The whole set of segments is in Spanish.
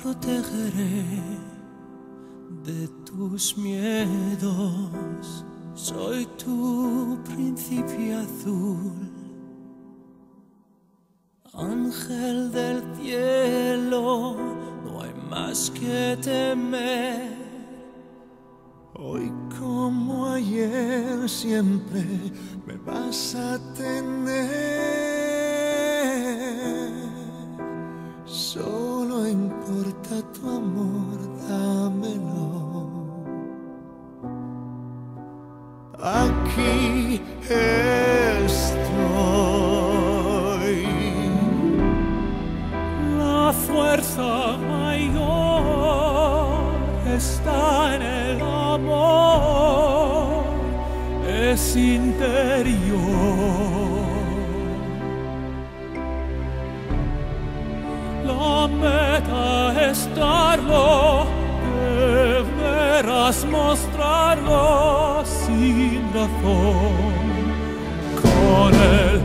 protegeré de tus miedos. Soy tu príncipe azul, ángel del cielo, no hay más que temer. Hoy como ayer siempre me vas a tener. Solo importa tu amor, dámelo. Aquí estoy. La fuerza mayor está en el amor, es interior. La meta manifestarlo deberás mostrarlo sin razón con el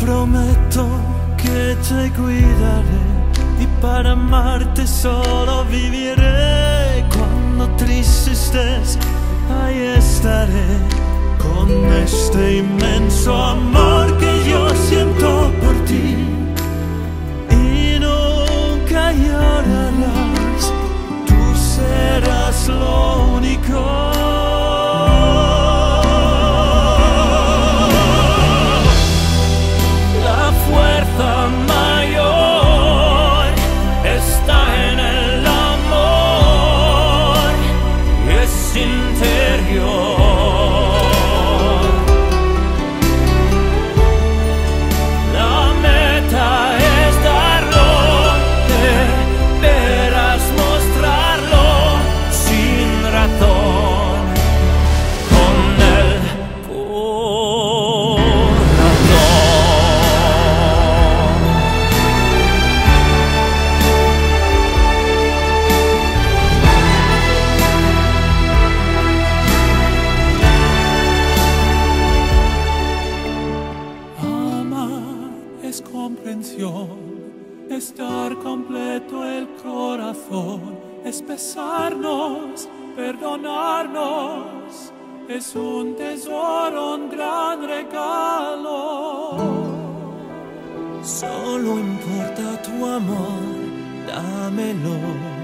prometo Que te cuidaré y para amarte solo viviré. Cuando triste estés, ahí estaré con este inmenso amor que comprensión, estar completo el corazón, es besarnos, perdonarnos, es un tesoro, un gran regalo. Solo importa tu amor, dámelo.